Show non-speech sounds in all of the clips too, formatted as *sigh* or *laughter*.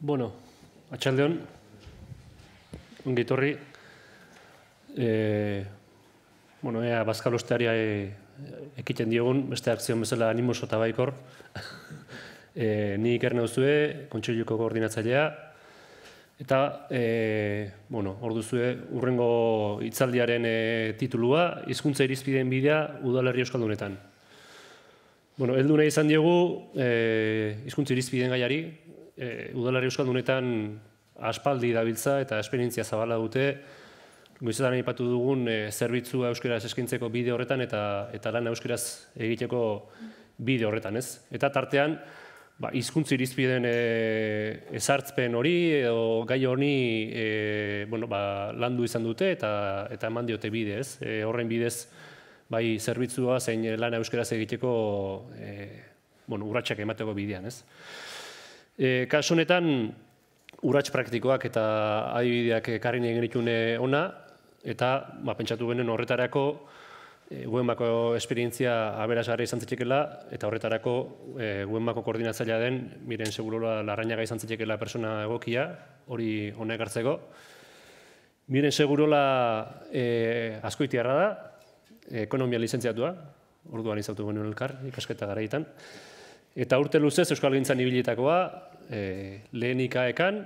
Bueno, atxaldeon, ongi torri. E, bueno, ea, bazkalostearia e, ekiten diogun, beste akzion bezala animoso eta baikor. *laughs* e, ni iker nauzue, kontseiluko koordinatzailea, eta, e, bueno, hor duzue, urrengo hitzaldiaren e, titulua, hizkuntza irizpideen bidea udalerri euskaldunetan. Bueno, heldu nahi izan diogu, e, hizkuntza irizpideen gaiari, e, udalari euskaldunetan aspaldi dabiltza eta esperientzia zabala dute, goizetan aipatu dugun e, zerbitzua euskeraz eskintzeko bide horretan eta eta lan euskeraz egiteko bide horretan, ez? Eta tartean, ba, izkuntzi irizpiden e, ezartzpen hori edo gai honi e, bueno, ba, landu izan dute eta eta eman diote bide, ez? E, horren bidez, bai zerbitzua zein lan euskeraz egiteko e, bueno, urratsak emateko bidean, ez? E, kasu honetan, urrats praktikoak eta adibideak ekarri egin ditune ona, eta ba, pentsatu genen horretarako e, Guenbako esperientzia aberasgarri izan zitekela, eta horretarako e, Guenbako koordinatzailea den, miren segurola larrainaga izan zitekela persona egokia, hori honek hartzeko. Miren segurola e, askoitiarra da, ekonomia lizentziatua, orduan izautu genuen elkar, ikasketa garaitan. Eta urte luzez Euskal Gintzan ibilitakoa, e, lehen ikaekan,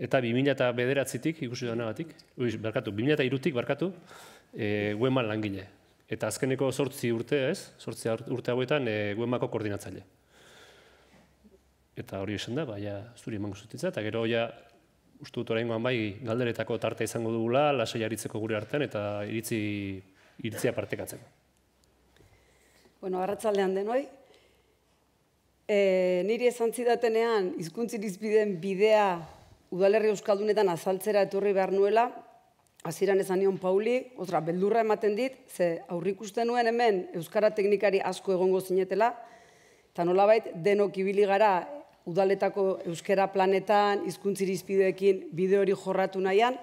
eta 2000 eta bederatzitik, ikusi da nagatik, barkatu, 2000 eta irutik, barkatu, e, Gueman langile. Eta azkeneko sortzi urte ez, sortzi urte hauetan e, Guemako koordinatzaile. Eta hori esan da, baina zuri emango zutitza, eta gero ja, uste dut oraingoan bai, galderetako tarte izango dugula, lasai aritzeko gure artean, eta iritzi, iritzia partekatzeko. Bueno, arratzaldean denoi, E, niri esan zidatenean, izkuntzi izbideen bidea udalerri euskaldunetan azaltzera etorri behar nuela, hasieran esan nion Pauli, otra, beldurra ematen dit, ze aurrik uste nuen hemen Euskara teknikari asko egongo zinetela, eta nolabait denok ibili gara udaletako Euskara planetan, izkuntzi irizpideekin bide hori jorratu nahian,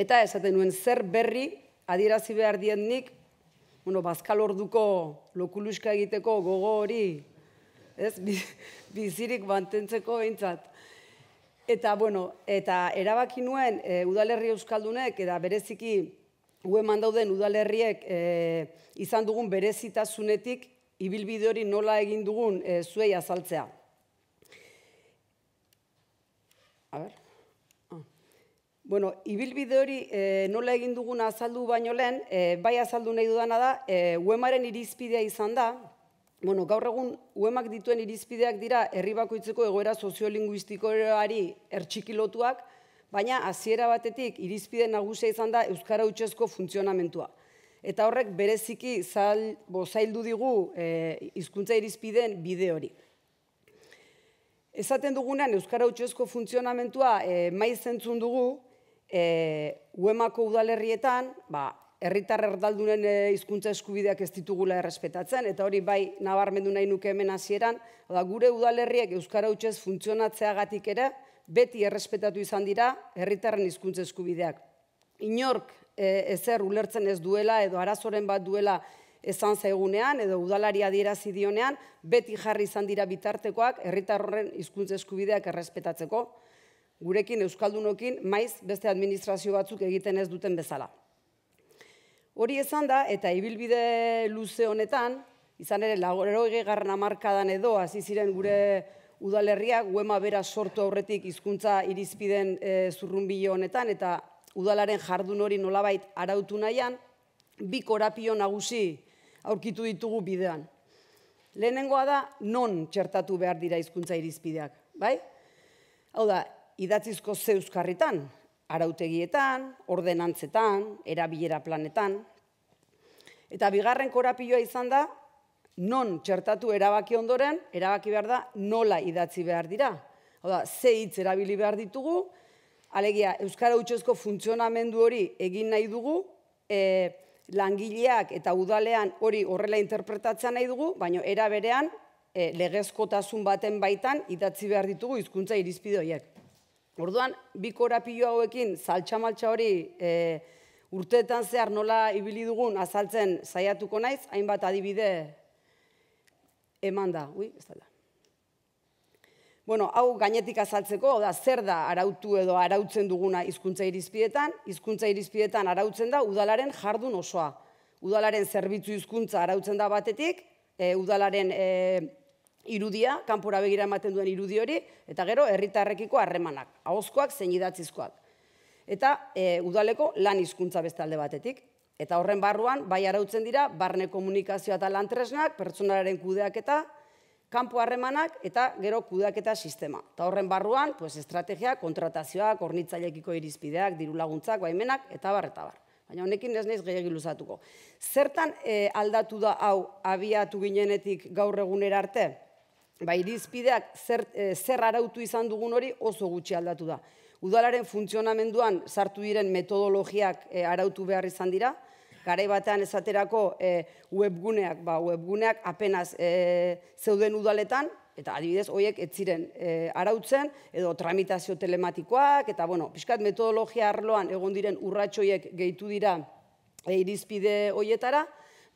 eta esaten nuen zer berri adierazi behar diennik, bueno, bazkal orduko lokuluska egiteko gogo hori ez, bizirik mantentzeko behintzat. Eta, bueno, eta erabaki nuen e, udalerri euskaldunek, eta bereziki ueman dauden udalerriek e, izan dugun berezitasunetik, ibilbide hori nola egin dugun e, zuei azaltzea. A ber. Ah. Bueno, ibilbide hori e, nola egin dugun azaldu baino lehen, e, bai azaldu nahi dudana da, e, uemaren irizpidea izan da, bueno, gaur egun uemak dituen irizpideak dira herri bakoitzeko egoera soziolinguistikoari ertxikilotuak, baina hasiera batetik irizpide nagusia izan da euskara hutsezko funtzionamentua. Eta horrek bereziki zail, bo, zaildu digu e, hizkuntza irizpideen bide hori. Esaten dugunean euskara hutsezko funtzionamentua e, maiz zentzun dugu e, uemako udalerrietan, ba, herritar erdaldunen eh, hizkuntza eskubideak ez ditugula errespetatzen, eta hori bai nabarmendu nahi nuke hemen hasieran, da gure udalerriek euskara hutsez funtzionatzeagatik ere beti errespetatu izan dira herritarren hizkuntza eskubideak. Inork e, ezer ulertzen ez duela edo arazoren bat duela esan zaigunean edo udalari adierazi dionean beti jarri izan dira bitartekoak herritarren hizkuntza eskubideak errespetatzeko. Gurekin euskaldunokin maiz beste administrazio batzuk egiten ez duten bezala. Hori ezan da, eta ibilbide luze honetan, izan ere, lagoroi garran amarkadan edo, hasi ziren gure udalerriak, guema bera sortu aurretik hizkuntza irizpiden e, zurrunbilo honetan, eta udalaren jardun hori nolabait arautu nahian, bi korapio nagusi aurkitu ditugu bidean. Lehenengoa da, non txertatu behar dira hizkuntza irizpideak, bai? Hau da, idatzizko zeuzkarritan, arautegietan, ordenantzetan, erabilera planetan. Eta bigarren korapioa izan da, non txertatu erabaki ondoren, erabaki behar da nola idatzi behar dira. Hau da, ze hitz erabili behar ditugu, alegia, Euskara Utsuezko funtzionamendu hori egin nahi dugu, e, langileak eta udalean hori horrela interpretatzea nahi dugu, baina era berean e, legezkotasun baten baitan idatzi behar ditugu hizkuntza irizpide horiek. Orduan, bi korapio hauekin, zaltxamaltxa hori e, urteetan zehar nola ibili dugun azaltzen saiatuko naiz, hainbat adibide eman da. Ui, ez da. Bueno, hau gainetik azaltzeko, da zer da arautu edo arautzen duguna hizkuntza irizpidetan, hizkuntza irizpidetan arautzen da udalaren jardun osoa. Udalaren zerbitzu hizkuntza arautzen da batetik, e, udalaren e, irudia, kanpora begira ematen duen irudi hori, eta gero herritarrekiko harremanak, ahozkoak zein idatzizkoak. Eta e, udaleko lan hizkuntza beste alde batetik. Eta horren barruan, bai arautzen dira, barne komunikazioa eta lantresnak, pertsonalaren kudeak eta, kanpo harremanak eta gero kudeaketa sistema. Ta horren barruan, pues estrategia, kontratazioak, hornitzaileekiko irizpideak, diru laguntzak, baimenak eta bar eta bar. Baina honekin ez naiz gehiegi luzatuko. Zertan e, aldatu da hau abiatu ginenetik gaur egunera arte? Ba, irizpideak zer, e, zer arautu izan dugun hori oso gutxi aldatu da. Udalaren funtzionamenduan sartu diren metodologiak e, arautu behar izan dira, garai batean esaterako e, webguneak, ba, webguneak apenas e, zeuden udaletan, eta adibidez, horiek ez ziren e, arautzen, edo tramitazio telematikoak, eta bueno, pixkat metodologia arloan egon diren urratxoiek gehitu dira e, irizpide horietara,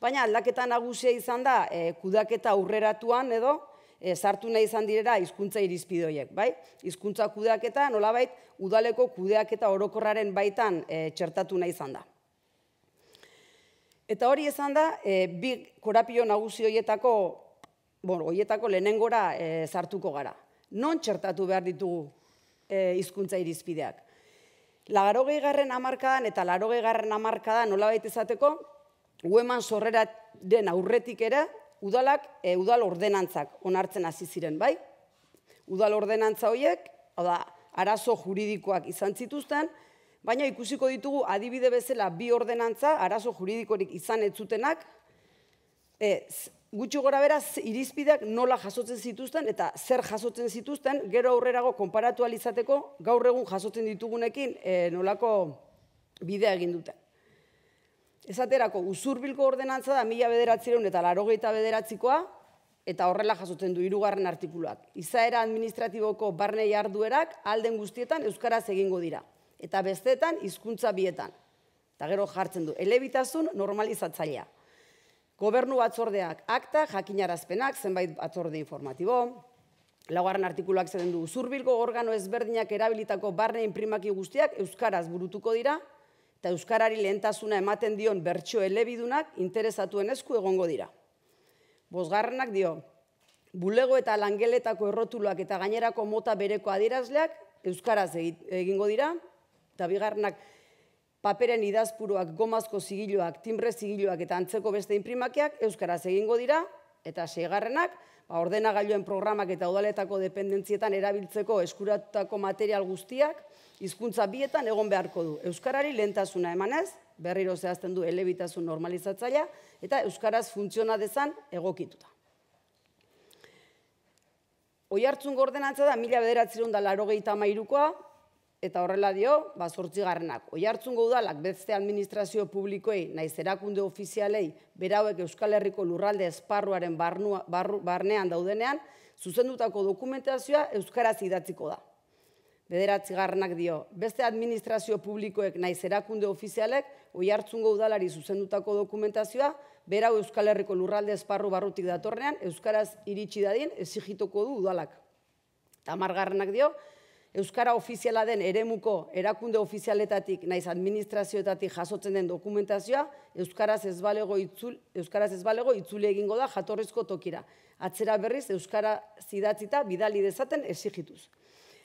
baina aldaketa nagusia izan da e, kudaketa aurreratuan edo, e, sartu nahi izan direra hizkuntza irizpide horiek, bai? Hizkuntza kudeaketa nolabait udaleko kudeaketa orokorraren baitan e, txertatu nahi izan da. Eta hori izan da, e, bi korapio nagusi horietako, bueno, horietako lehenengora e, zartuko gara. Non txertatu behar ditugu e, hizkuntza irizpideak? Lagarogei garren amarkadan eta larogei garren amarkadan nola baita izateko, ueman sorrera den aurretik ere, udalak, e, udal ordenantzak onartzen hasi ziren, bai? Udal ordenantza horiek, hau da, arazo juridikoak izan zituzten, baina ikusiko ditugu adibide bezala bi ordenantza, arazo juridikorik izan ez zutenak, e, gutxi gora beraz, irizpideak nola jasotzen zituzten eta zer jasotzen zituzten, gero aurrerago konparatu alizateko, gaur egun jasotzen ditugunekin e, nolako bidea egin duten. Esaterako, usurbilko ordenantza da mila bederatzireun eta larogeita bederatzikoa, eta horrela jasotzen du hirugarren artikuluak. Izaera administratiboko barne jarduerak alden guztietan euskaraz egingo dira eta besteetan hizkuntza bietan. Eta gero jartzen du, elebitasun normalizatzailea. Gobernu batzordeak akta, jakinarazpenak, zenbait batzorde informatibo, laugarren artikuluak zen du, zurbilgo organo ezberdinak erabilitako barne imprimaki guztiak euskaraz burutuko dira, eta euskarari lehentasuna ematen dion bertso elebidunak interesatuen esku egongo dira. Bosgarrenak dio, bulego eta langeletako errotuluak eta gainerako mota bereko adierazleak euskaraz egingo dira, eta bigarrenak paperen idazpuruak, gomazko zigiloak, timbre zigiloak eta antzeko beste imprimakiak euskaraz egingo dira, eta seigarrenak, ba, ordenagailuen programak eta udaletako dependentzietan erabiltzeko eskuratutako material guztiak, hizkuntza bietan egon beharko du. Euskarari lehentasuna emanez, berriro zehazten du elebitasun normalizatzailea, eta euskaraz funtziona dezan egokituta. Oi hartzun gordenantza da, mila bederatzerun da laro mairukoa, Eta horrela dio, ba, sortzi garrenak. Oi hartzungo udalak beste administrazio publikoei, naiz erakunde ofizialei, berauek Euskal Herriko lurralde esparruaren barnua, barnean daudenean, zuzendutako dokumentazioa Euskaraz idatziko da. Bederatzi garrenak dio, beste administrazio publikoek naiz erakunde ofizialek, oi hartzungo udalari zuzendutako dokumentazioa, berau Euskal Herriko lurralde esparru barrutik datorrean, Euskaraz iritsi dadien, ezigituko du udalak. Tamar garrenak dio, Euskara ofiziala den eremuko erakunde ofizialetatik naiz administrazioetatik jasotzen den dokumentazioa Euskaraz ez balego itzul, Euskaraz ez balego itzule egingo da jatorrizko tokira. Atzera berriz Euskara zidatzita bidali dezaten esigituz.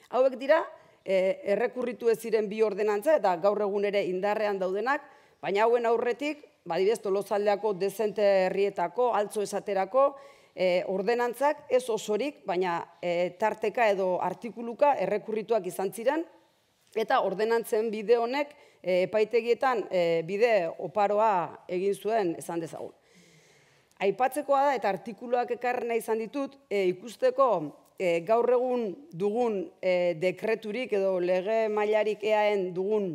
Hauek dira, e, errekurritu ez ziren bi ordenantza eta gaur egun ere indarrean daudenak, baina hauen aurretik, badibez, tolozaldeako dezente herrietako, altzo esaterako, e, ordenantzak ez osorik, baina e, tarteka edo artikuluka errekurrituak izan ziren, eta ordenantzen bide honek e, epaitegietan e, bide oparoa egin zuen esan dezagun. Aipatzekoa da eta artikuluak ekarrena izan ditut, e, ikusteko e, gaur egun dugun e, dekreturik edo lege mailarik eaen dugun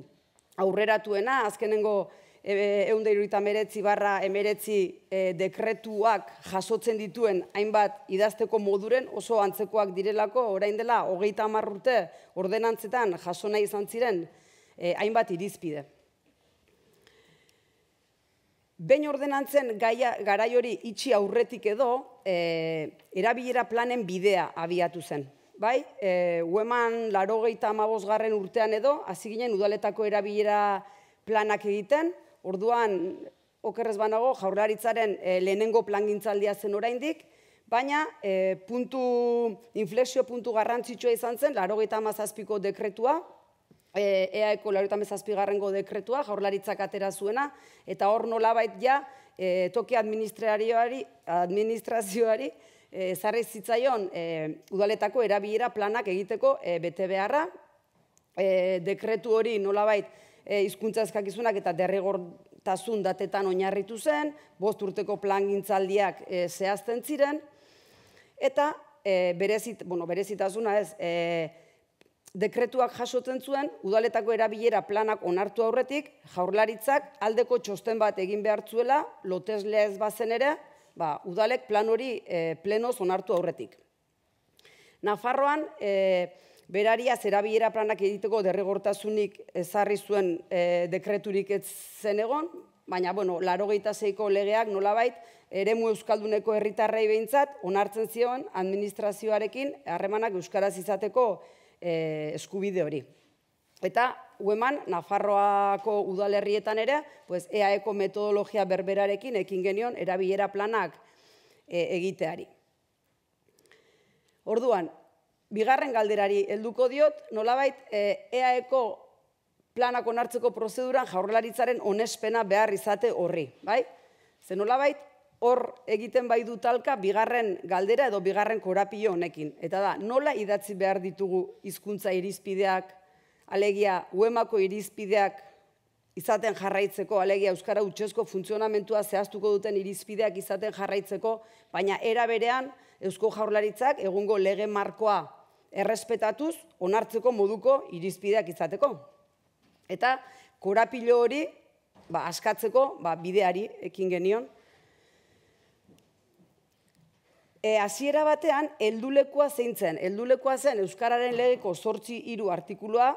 aurreratuena, azkenengo egun da meretzi barra emeretzi e, dekretuak jasotzen dituen hainbat idazteko moduren oso antzekoak direlako orain dela hogeita urte ordenantzetan jaso nahi izan ziren e, hainbat irizpide. Behin ordenantzen gaia, garai hori itxi aurretik edo, e, erabilera planen bidea abiatu zen. bai, e, ueman laro gehieta garren urtean edo, hasi ginen udaletako erabilera planak egiten, orduan, okerrez banago, jaurlaritzaren e, lehenengo plangintzaldia zen oraindik, baina e, puntu, inflexio puntu garrantzitsua izan zen, laro mazazpiko dekretua, e, EAeko laro gehieta dekretua, jaurlaritzak atera zuena, eta hor nolabait ja, e, toki administrazioari, administrazioari e, zarri zitzaion e, udaletako erabilera planak egiteko e, bete beharra, e, dekretu hori nolabait e, izkuntza eskakizunak eta derrigortasun datetan oinarritu zen, bost urteko plan gintzaldiak e, zehazten ziren, eta e, berezit, bueno, berezitasuna ez, e, dekretuak jasotzen zuen, udaletako erabilera planak onartu aurretik, jaurlaritzak aldeko txosten bat egin behartzuela, loteslea ez bazen ere, ba, udalek plan hori e, plenoz onartu aurretik. Nafarroan, e, beraria zerabilera planak egiteko derregortasunik ezarri zuen e, dekreturik ez zen egon, baina, bueno, laro zeiko legeak nolabait, ere mu euskalduneko herritarrei behintzat, onartzen zion administrazioarekin harremanak euskaraz izateko e, eskubide hori. Eta ueman, Nafarroako udalerrietan ere, pues, EAEko metodologia berberarekin ekin genion erabilera planak e, egiteari. Orduan, bigarren galderari helduko diot, nolabait e, EAEko planak onartzeko prozeduran jaurlaritzaren onespena behar izate horri. Bai? Ze nolabait, hor egiten bai du talka bigarren galdera edo bigarren korapio honekin. Eta da, nola idatzi behar ditugu hizkuntza irizpideak alegia uemako irizpideak izaten jarraitzeko, alegia Euskara utxezko funtzionamentua zehaztuko duten irizpideak izaten jarraitzeko, baina era berean Eusko Jaurlaritzak egungo lege markoa errespetatuz onartzeko moduko irizpideak izateko. Eta korapilo hori ba, askatzeko ba, bideari ekin genion. E, aziera batean, heldulekoa zeintzen. Heldulekoa zen Euskararen legeko sortzi hiru artikulua,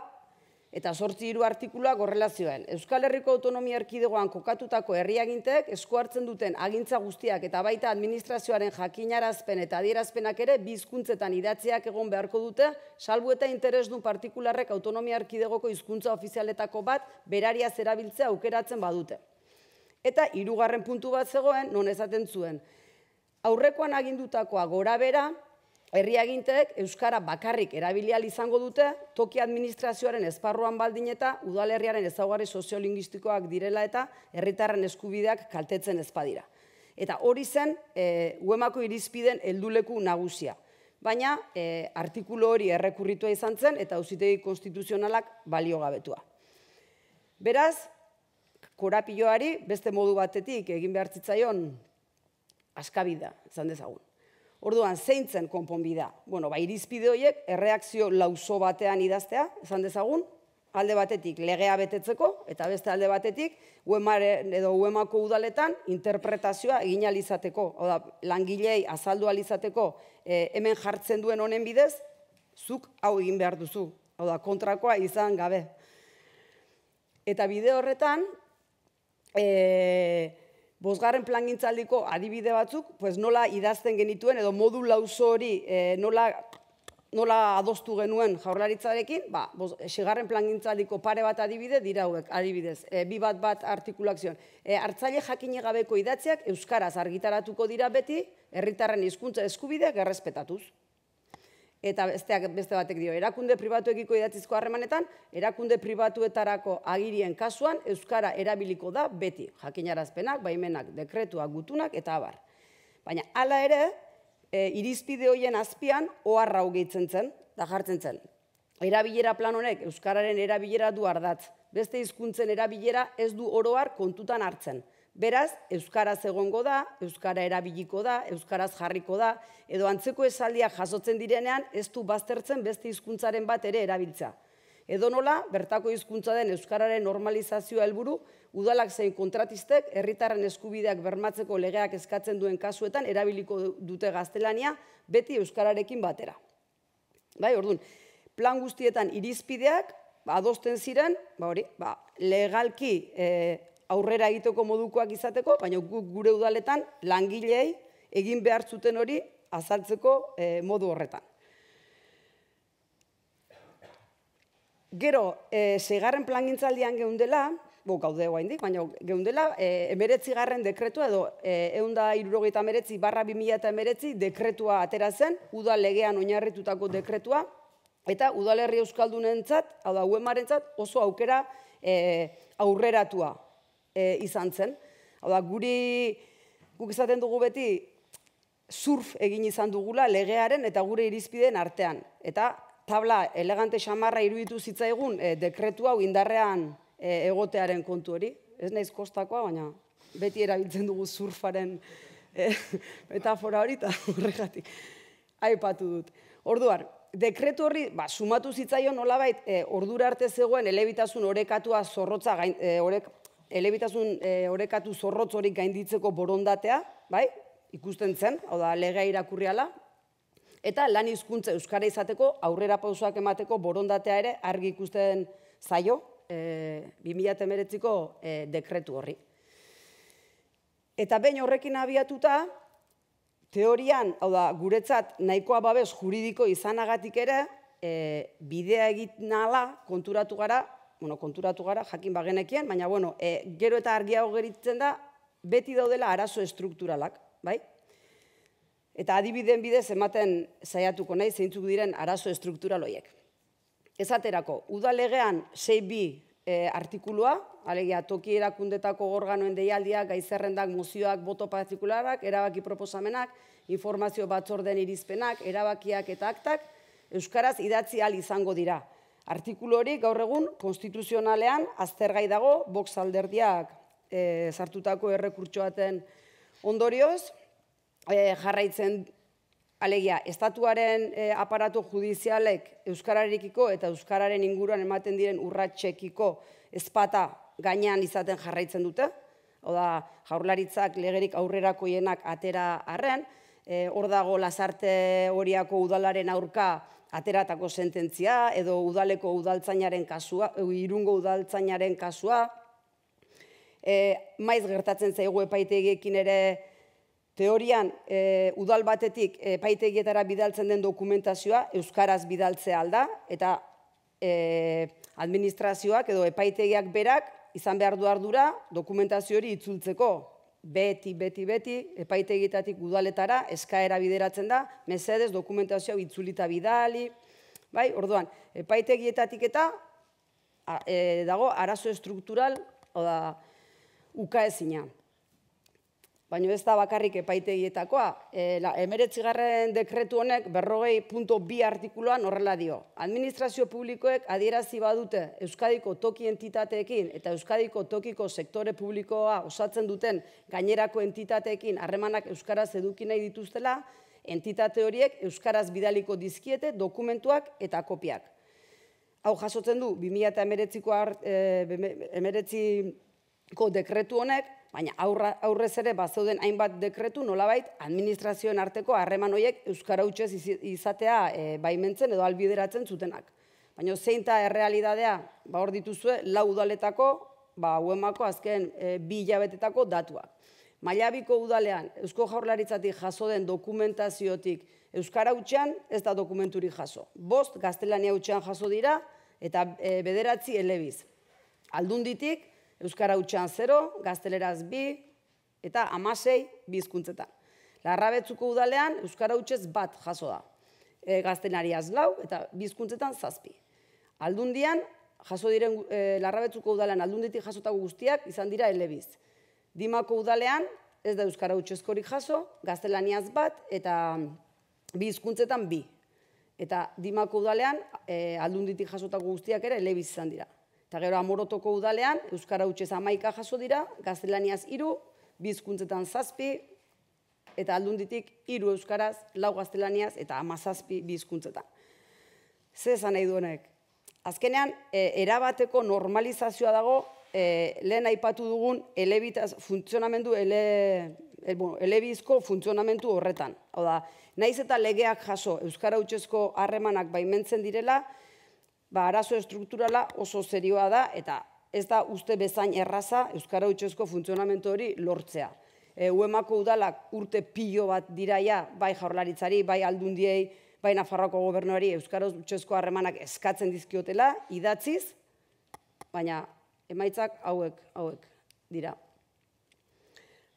eta sortzi hiru artikuluak korrelazioen. Euskal Herriko Autonomia Erkidegoan kokatutako herriagintek esku hartzen duten agintza guztiak eta baita administrazioaren jakinarazpen eta adierazpenak ere bizkuntzetan idatziak egon beharko dute, salbu eta interesdun partikularrek Autonomia Erkidegoko hizkuntza ofizialetako bat beraria zerabiltzea aukeratzen badute. Eta hirugarren puntu bat zegoen, non esaten zuen. Aurrekoan agindutakoa gora bera, Herriagintek euskara bakarrik erabilial izango dute toki administrazioaren esparruan baldin eta udalerriaren ezaugarri soziolinguistikoak direla eta herritarren eskubideak kaltetzen ezpadira. Eta hori zen e, uemako irizpiden helduleku nagusia. Baina e, artikulu hori errekurritua izan zen eta auzitegi konstituzionalak baliogabetua. Beraz, korapioari beste modu batetik egin behar zitzaion askabida, zan dezagun. Orduan, zeintzen konponbida? Bueno, ba, irizpide horiek, erreakzio lauso batean idaztea, esan dezagun, alde batetik legea betetzeko, eta beste alde batetik, uemaren edo uemako udaletan, interpretazioa egin alizateko. Oda, langilei azaldu alizateko, e, hemen jartzen duen honen bidez, zuk hau egin behar duzu. Oda, kontrakoa izan gabe. Eta bide horretan, e, bosgarren plangintzaldiko adibide batzuk, pues nola idazten genituen, edo modu lauzo hori e, nola, nola adostu genuen jaurlaritzarekin, ba, bos, segarren plangintzaldiko pare bat adibide dira hauek, adibidez, e, bi bat bat artikulak zion. E, hartzaile jakine gabeko idatziak Euskaraz argitaratuko dira beti, herritarren hizkuntza eskubideak errespetatuz. Eta besteak beste batek dio, erakunde pribatuekiko idatzizko harremanetan, erakunde pribatuetarako agirien kasuan, Euskara erabiliko da beti, jakinarazpenak, baimenak, dekretuak, gutunak, eta abar. Baina, hala ere, e, irizpide hoien azpian, oharra gehitzen zen, da jartzen zen. Erabilera plan honek, Euskararen erabilera du ardatz. Beste hizkuntzen erabilera ez du oroar kontutan hartzen. Beraz, euskaraz egongo da, euskara erabiliko da, euskaraz jarriko da, edo antzeko esaldiak jasotzen direnean ez du baztertzen beste hizkuntzaren bat ere erabiltza. Edo nola, bertako hizkuntza den euskararen normalizazioa helburu, udalak zein kontratistek herritarren eskubideak bermatzeko legeak eskatzen duen kasuetan erabiliko dute gaztelania beti euskararekin batera. Bai, ordun, plan guztietan irizpideak adosten ziren, ba hori, ba, legalki e, aurrera egiteko modukoak izateko, baina guk gure udaletan langilei egin behar zuten hori azaltzeko e, modu horretan. Gero, e, segarren plangintzaldian geundela, bo, gaude guain baina geundela, e, emeretzi garren dekretua edo e, eunda irurogeita emeretzi barra bimila eta emeretzi dekretua atera zen, udal legean oinarritutako dekretua, eta udalerri euskaldunentzat, hau da, uemarentzat oso aukera e, aurreratua e, izan zen. Hau da, guri, guk izaten dugu beti, surf egin izan dugula legearen eta gure irizpideen artean. Eta tabla elegante xamarra iruditu zitzaigun e, dekretu hau indarrean e, egotearen kontu hori. Ez naiz kostakoa, baina beti erabiltzen dugu surfaren e, *laughs* metafora hori eta *laughs* horregatik aipatu dut. Orduan, dekretu horri, ba, sumatu zitzaion nolabait, e, ordura arte zegoen elebitasun orekatua zorrotza, gain, e, orek, elebitasun e, orekatu zorrotz hori gainditzeko borondatea, bai? ikusten zen, hau da, legea irakurriala, eta lan hizkuntza euskara izateko aurrera pausoak emateko borondatea ere argi ikusten zaio, e, 2008ko e, dekretu horri. Eta behin horrekin abiatuta, teorian, hau da, guretzat nahikoa babes juridiko izanagatik ere, e, bidea egiten nala, konturatu gara, bueno, konturatu gara, jakin bagenekien, baina, bueno, e, gero eta argiago geritzen da, beti daudela arazo estrukturalak bai? Eta adibideen bidez ematen saiatuko nahi zeintzuk diren arazo estruktural horiek. Ezaterako, udalegean 6b e, artikulua, alegia toki erakundetako organoen deialdiak, gaizerrendak, muzioak, boto partikularak, erabaki proposamenak, informazio batzorden irizpenak, erabakiak eta aktak, Euskaraz idatzi al izango dira. Artikulu hori gaur egun konstituzionalean aztergai dago, box alderdiak e, sartutako errekurtsoaten ondorioz, e, jarraitzen alegia, estatuaren e, aparatu judizialek Euskararekiko eta Euskararen inguruan ematen diren urratxekiko ezpata gainean izaten jarraitzen dute, Oda, jaurlaritzak legerik aurrerakoienak atera arren, e, hor dago lasarte horiako udalaren aurka ateratako sententzia, edo udaleko udaltzainaren kasua, irungo udaltzainaren kasua, e, maiz gertatzen zaigu epaitegiekin ere teorian e, udal batetik epaitegietara bidaltzen den dokumentazioa euskaraz bidaltzea alda eta e, administrazioak edo epaitegiak berak izan behar du ardura dokumentazio hori itzultzeko beti, beti, beti, epaitegietatik udaletara eskaera bideratzen da, mesedez dokumentazioa itzulita bidali, bai, orduan, epaitegietatik eta e, dago arazo estruktural, oda, ukaezina. Baina ez da bakarrik epaitegietakoa. E, emeretzigarren dekretu honek berrogei punto bi artikuloan horrela dio. Administrazio publikoek adierazi badute Euskadiko toki entitateekin eta Euskadiko tokiko sektore publikoa osatzen duten gainerako entitateekin harremanak Euskaraz eduki nahi dituztela, entitate horiek Euskaraz bidaliko dizkiete dokumentuak eta kopiak. Hau jasotzen du, 2008ko emeretzi ko dekretu honek, baina aurra, aurrez ere bazauden hainbat dekretu nolabait administrazioen arteko harreman horiek euskara hutsez izatea e, baimentzen edo albideratzen zutenak. Baina zein ta errealidadea, ba hor dituzue lau udaletako, ba uemako azken e, bi hilabetetako datuak. Mailabiko udalean Eusko Jaurlaritzatik jaso den dokumentaziotik euskara hutsean ez da dokumenturi jaso. Bost gaztelania hutsean jaso dira eta e, bederatzi elebiz. Aldunditik Euskara utxan 0, gazteleraz bi, eta amasei bizkuntzetan. Larrabetzuko udalean Euskara utxez bat jaso da. E, gaztenariaz lau eta bizkuntzetan zazpi. Aldundian, jaso diren e, larrabetzuko udalean aldunditik jasotako guztiak izan dira elebiz. Dimako udalean, ez da Euskara utxezkorik jaso, gaztelaniaz bat eta bizkuntzetan bi. Eta dimako udalean, e, aldunditik jasotako guztiak ere elebiz izan dira. Eta gero amorotoko udalean, Euskara utxez amaika jaso dira, gaztelaniaz iru, bizkuntzetan zazpi, eta aldunditik iru Euskaraz, lau gaztelaniaz, eta amazazpi bizkuntzetan. Ze esan nahi duenek? Azkenean, e, erabateko normalizazioa dago, e, lehen aipatu dugun, elebitaz, funtzionamendu, ele, el, bueno, elebizko funtzionamentu horretan. Hau da, naiz eta legeak jaso, Euskara utxezko harremanak baimentzen direla, ba, arazo estrukturala oso zerioa da, eta ez da uste bezain erraza Euskara Utxezko funtzionamentu hori lortzea. E, Uemako udalak urte pilo bat diraia, bai jaurlaritzari, bai aldundiei, baina Farroko gobernuari Euskara utxezko harremanak eskatzen dizkiotela, idatziz, baina emaitzak hauek, hauek dira.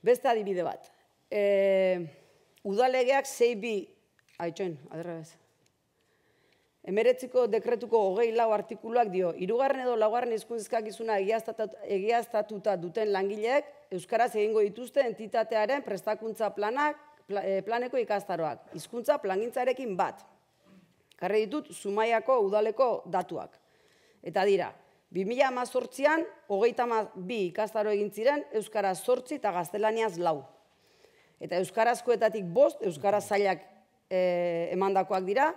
Beste adibide bat. E, udalegeak zei bi, haitxoen, aderra bez. Emeretziko dekretuko hogei lau artikuluak dio, irugarren edo laugarren izkuntzkak izuna egiaztatuta duten langileek, Euskaraz egingo dituzte entitatearen prestakuntza planak, eh, planeko ikastaroak, hizkuntza plangintzarekin bat. Karri ditut, Zumaiako udaleko datuak. Eta dira, 2018an, hogeita bi ikastaro egin ziren, Euskaraz sortzi eta gaztelaniaz lau. Eta Euskarazkoetatik bost, Euskaraz zailak e, emandakoak dira,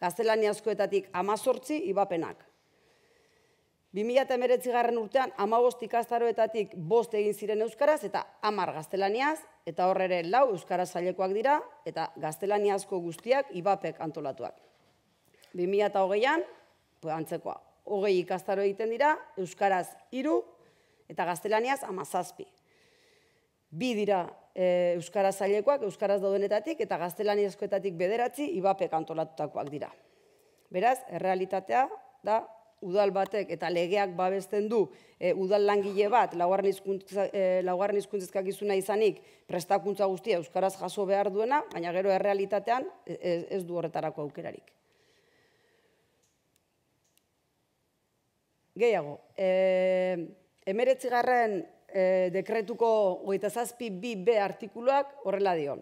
gaztelaniazkoetatik amazortzi ibapenak. 2008 garren urtean, amabost ikastaroetatik bost egin ziren Euskaraz eta amar gaztelaniaz, eta horre ere lau Euskaraz zailekoak dira, eta gaztelaniazko guztiak ibapek antolatuak. 2008an, antzekoa, hogei ikastaro egiten dira, Euskaraz iru eta gaztelaniaz amazazpi. Bi dira e, Euskaraz zailekoak, Euskaraz daudenetatik eta gaztelaniazkoetatik bederatzi ibapek antolatutakoak dira. Beraz, errealitatea da udal batek eta legeak babesten du e, udal langile bat laugarren hizkuntza e, izuna izanik prestakuntza guztia euskaraz jaso behar duena, baina gero errealitatean ez, ez du horretarako aukerarik. Gehiago, e, emeretzigarren e, dekretuko goita zazpi bi B artikuluak horrela dio.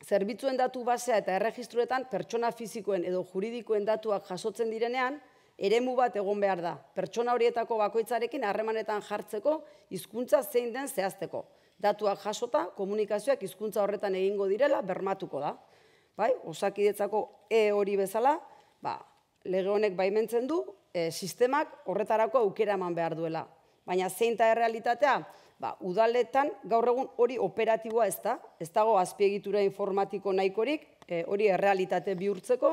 Zerbitzuen datu basea eta erregistruetan pertsona fizikoen edo juridikoen datuak jasotzen direnean, eremu bat egon behar da. Pertsona horietako bakoitzarekin harremanetan jartzeko hizkuntza zein den zehazteko. Datuak jasota, komunikazioak hizkuntza horretan egingo direla bermatuko da. Bai, osakidetzako E hori bezala, ba, lege honek baimentzen du, e, sistemak horretarako aukera eman behar duela. Baina zein eta errealitatea, ba, udaletan gaur egun hori operatiboa ez da, ez dago azpiegitura informatiko nahikorik, e, hori errealitate bihurtzeko,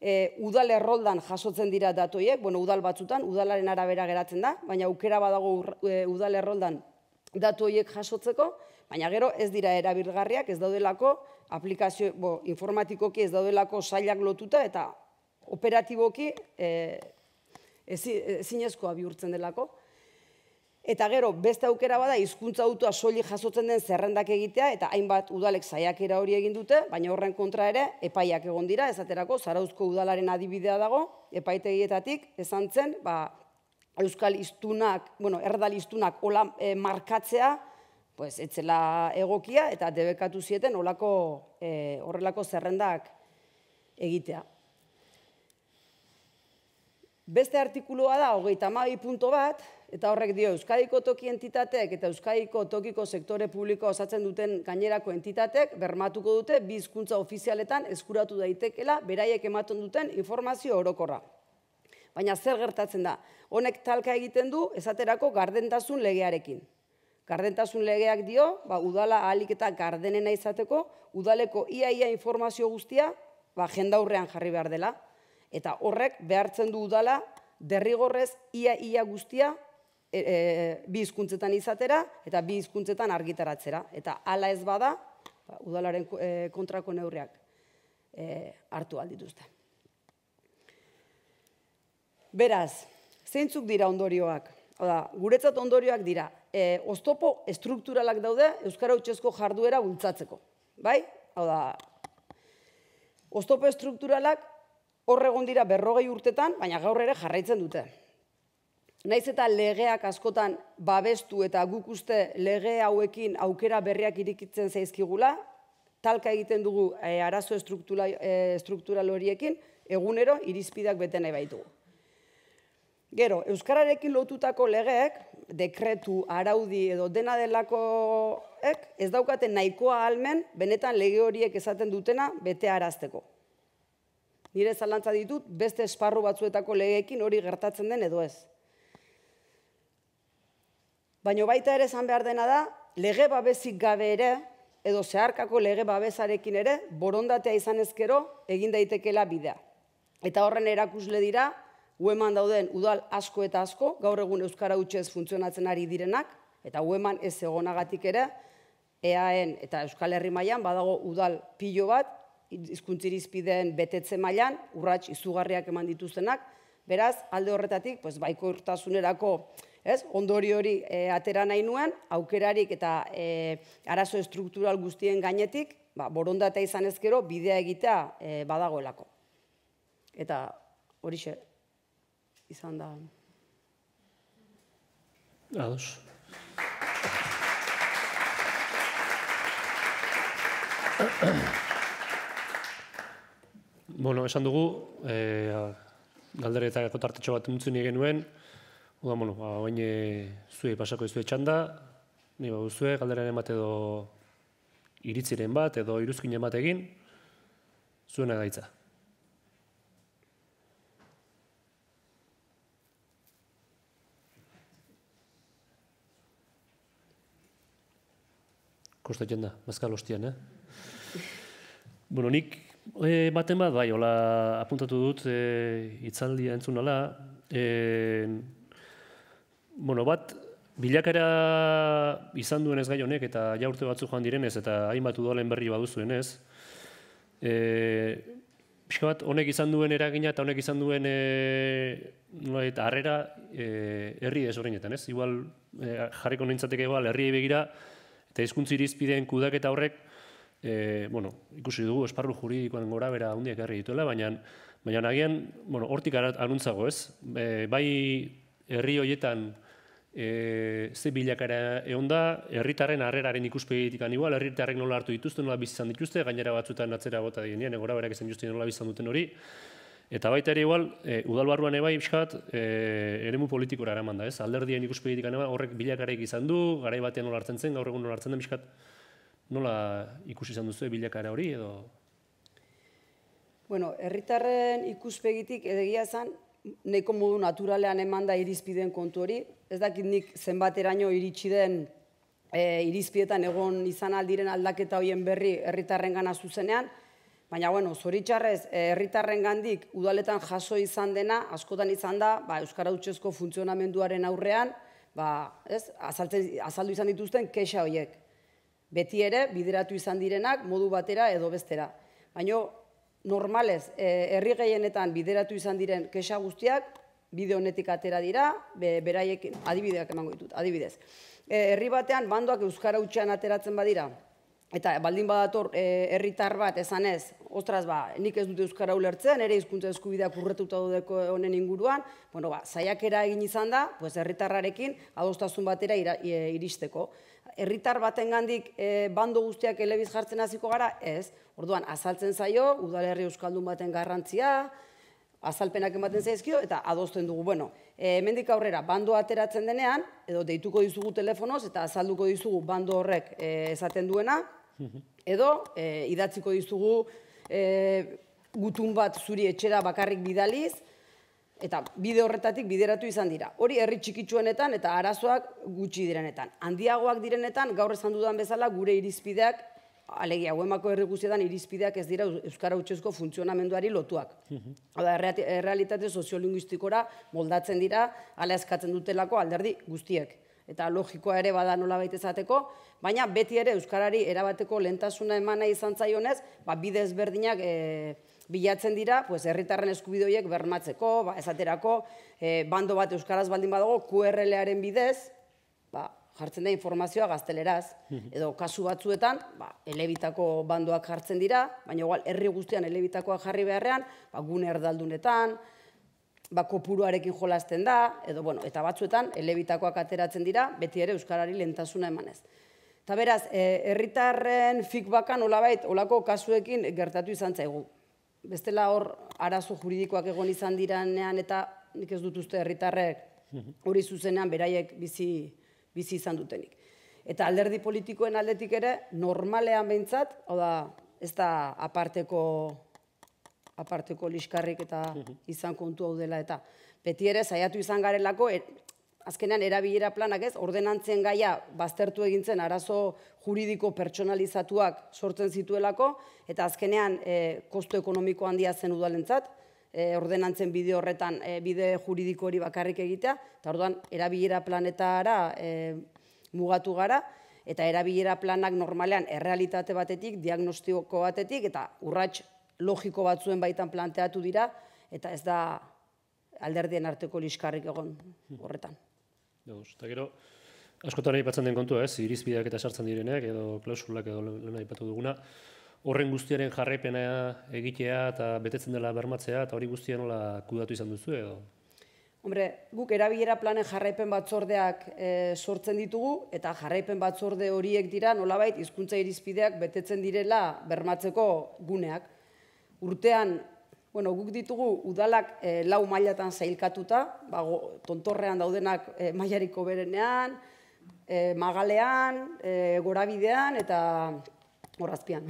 e, udal erroldan jasotzen dira datoiek, bueno, udal batzutan, udalaren arabera geratzen da, baina aukera badago e, udal erroldan datoiek jasotzeko, baina gero ez dira erabilgarriak, ez daudelako aplikazio bo, informatikoki ez daudelako sailak lotuta eta operatiboki e, ezinezkoa bihurtzen delako. Eta gero, beste aukera bada, hizkuntza autua soli jasotzen den zerrendak egitea, eta hainbat udalek saiakera hori egin dute, baina horren kontra ere, epaiak egon dira, esaterako, zarauzko udalaren adibidea dago, epaitegietatik, esan zen, ba, euskal iztunak, bueno, erdal iztunak hola e, markatzea, pues, etzela egokia, eta debekatu zieten olako, e, horrelako zerrendak egitea. Beste artikulua da, hogeita mabi punto bat, eta horrek dio, Euskadiko toki entitateek eta Euskadiko tokiko sektore publiko osatzen duten gainerako entitateek bermatuko dute bizkuntza ofizialetan eskuratu daitekela beraiek ematen duten informazio orokorra. Baina zer gertatzen da? Honek talka egiten du esaterako gardentasun legearekin. Gardentasun legeak dio, ba, udala ahalik eta gardenena izateko, udaleko iaia informazio guztia ba, jendaurrean jarri behar dela eta horrek behartzen du udala derrigorrez ia ia guztia e, e, bi hizkuntzetan izatera eta bi hizkuntzetan argitaratzera eta hala ez bada ba, udalaren e, kontrako neurriak e, hartu aldituzte. Beraz, zeintzuk dira ondorioak? Oda, guretzat ondorioak dira, e, oztopo estrukturalak daude Euskara Utsesko jarduera bultzatzeko. Bai? Oda, oztopo estrukturalak hor egon dira berrogei urtetan, baina gaur ere jarraitzen dute. Naiz eta legeak askotan babestu eta guk uste lege hauekin aukera berriak irikitzen zaizkigula, talka egiten dugu e, arazo struktural, e, struktural horiekin, egunero irizpidak bete nahi baitugu. Gero, Euskararekin lotutako legeek, dekretu, araudi edo dena delakoek, ez daukaten nahikoa almen, benetan lege horiek esaten dutena bete arazteko. Nire zalantza ditut, beste esparru batzuetako legeekin hori gertatzen den edo ez. Baina baita ere esan behar dena da, lege babesik gabe ere, edo zeharkako lege babesarekin ere, borondatea izan ezkero egin daitekela bidea. Eta horren erakusle dira, ueman dauden udal asko eta asko, gaur egun Euskara Utxez funtzionatzen ari direnak, eta ueman ez egonagatik ere, EAN eta Euskal Herri mailan badago udal pilo bat, izkuntzirispideen betetze mailan urrats izugarriak eman dituztenak, beraz, alde horretatik, pues, baiko urtasunerako, ez, ondori hori e, atera nahi nuen, aukerarik eta e, arazo estruktural guztien gainetik, ba, borondata izan ezkero, bidea egitea e, badagoelako. Eta horixe izan da. Ados. bueno, esan dugu, e, galdere eta kotartetxo bat entzun genuen, Oda, bueno, ba, oain zuei pasako izue txanda, ni ba, zue, galderen bat edo iritziren bat, edo iruzkinen bat egin, zuena gaitza. Kostatzen da, bazkal hostian, eh? *laughs* bueno, nik e, baten bat, bai, hola apuntatu dut e, itzaldia entzun ala, e, bueno, bat, bilakara izan duen ez gai honek, eta jaurte batzu joan direnez, eta hainbat udalen berri baduzuen ez, e, pixka bat, honek izan duen eragina eta honek izan duen e, eta harrera e, herri desorinetan, ez? Igual, e, jarriko nintzateke igual, herri begira, eta hizkuntzi irizpideen kudaketa horrek, e, bueno, ikusi dugu, esparru juridikoan gora bera hundiak herri dituela, baina, baina nagian, bueno, hortik aruntzago, ez? E, bai herri hoietan, e, ze bilakara egon da, herritarren harreraren ikuspegitik igual, herritarrek nola hartu dituzte, nola bizizan dituzte, gainera batzutan atzera gota dienean, egora berak esan justu nola bizizan duten hori, eta baita ere igual, e, udalbarruan ebai, biskat, e, eremu politikora eraman da, ez? Alderdien ikuspegitik eba, horrek bilakareik izan du, garai batean nola hartzen zen, gaur egun nola hartzen da, biskat, nola ikusi izan duzu bilakara hori, edo... Bueno, herritarren ikuspegitik edegia zen, neko modu naturalean eman da irizpideen kontu hori. Ez dakit nik zenbateraino iritsi den e, irizpietan egon izan aldiren aldaketa hoien berri herritarren gana zuzenean, baina bueno, zoritxarrez e, herritarren gandik udaletan jaso izan dena, askotan izan da, ba, Euskara Utsesko funtzionamenduaren aurrean, ba, ez, azaltzen, azaldu izan dituzten kexa horiek. Beti ere, bideratu izan direnak modu batera edo bestera. Baina normalez, e, herri gehienetan bideratu izan diren kexa guztiak, bide honetik atera dira, be, beraiek adibideak emango ditut, adibidez. E, herri batean, bandoak Euskara utxean ateratzen badira, eta baldin badator e, herritar bat esan ez, ostras ba, nik ez dut Euskara ulertzen, ere hizkuntza eskubideak urretuta dudeko honen inguruan, bueno ba, zaiakera egin izan da, pues herritarrarekin adostasun batera iristeko herritar batengandik e, bando guztiak elebiz jartzen hasiko gara, ez. Orduan, azaltzen zaio, udalerri euskaldun baten garrantzia, azalpenak ematen zaizkio, eta adosten dugu. Bueno, e, hemendik aurrera, bando ateratzen denean, edo deituko dizugu telefonoz, eta azalduko dizugu bando horrek e, esaten duena, edo e, idatziko dizugu e, gutun bat zuri etxera bakarrik bidaliz, eta bide horretatik bideratu izan dira. Hori herri txikitsuenetan eta arazoak gutxi direnetan. Handiagoak direnetan, gaur esan dudan bezala, gure irizpideak, alegia, huemako herri guztietan irizpideak ez dira Euskara Utsesko funtzionamenduari lotuak. Oda, errealitate soziolinguistikora moldatzen dira, ala eskatzen dutelako alderdi guztiek. Eta logikoa ere bada nola baita izateko, baina beti ere Euskarari erabateko lentasuna emana izan zaionez, ba, bide ezberdinak e, bilatzen dira, pues herritarren eskubidoiek bermatzeko, ba, esaterako, e, bando bat euskaraz baldin badago, QRL-aren bidez, ba, jartzen da informazioa gazteleraz, edo kasu batzuetan, ba, elebitako bandoak jartzen dira, baina igual herri guztian elebitakoa jarri beharrean, ba, gune erdaldunetan, ba, kopuruarekin jolasten da, edo, bueno, eta batzuetan elebitakoak ateratzen dira, beti ere euskarari lentasuna emanez. Eta beraz, e, herritarren feedbackan olabait, olako kasuekin gertatu izan zaigu. Bestela hor arazo juridikoak egon izan diranean eta nik ez dut uste herritarrek hori zuzenean beraiek bizi, bizi izan dutenik. Eta alderdi politikoen aldetik ere normalean behintzat, hau da, ez da aparteko aparteko liskarrik eta izan kontu hau dela eta beti ere saiatu izan garelako er, azkenean erabilera planak ez, ordenantzen gaia baztertu egintzen arazo juridiko pertsonalizatuak sortzen zituelako, eta azkenean e, kostu ekonomiko handia zen udalentzat, e, ordenantzen bide horretan e, bide juridiko hori bakarrik egitea, eta orduan erabilera planetara e, mugatu gara, eta erabilera planak normalean errealitate batetik, diagnostiko batetik, eta urrats logiko batzuen baitan planteatu dira, eta ez da alderdien arteko liskarrik egon horretan. Dos, eta gero, askotan aipatzen den kontua, ez, irizpideak eta sartzen direneak, edo klausulak edo lehen aipatu duguna, horren guztiaren jarraipena egitea eta betetzen dela bermatzea, eta hori guztia nola kudatu izan duzu, edo? Hombre, guk erabilera planen jarraipen batzordeak e, sortzen ditugu, eta jarraipen batzorde horiek dira nolabait hizkuntza irizpideak betetzen direla bermatzeko guneak. Urtean, bueno, guk ditugu udalak e, lau mailatan zailkatuta, ba, tontorrean daudenak e, mailariko berenean, e, magalean, e, gorabidean, eta Horazpian.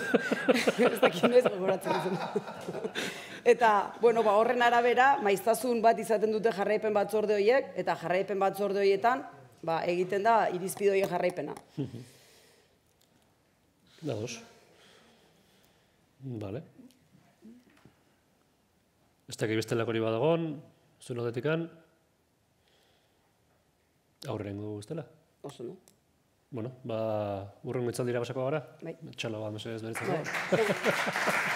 *laughs* ez dakit noiz gogoratzen eta, bueno, ba, horren arabera, maiztasun bat izaten dute jarraipen batzorde horiek, eta jarraipen batzorde horietan, ba, egiten da irizpido horiek jarraipena. *laughs* da dos. Vale. Ez dakit bestelako hori badagon, zuen odetikan, aurren gu bestela. Oso, no? Bueno, ba, urrengo itzaldira basako gara? Bai. Txalo, ba, mesedez, beretzako.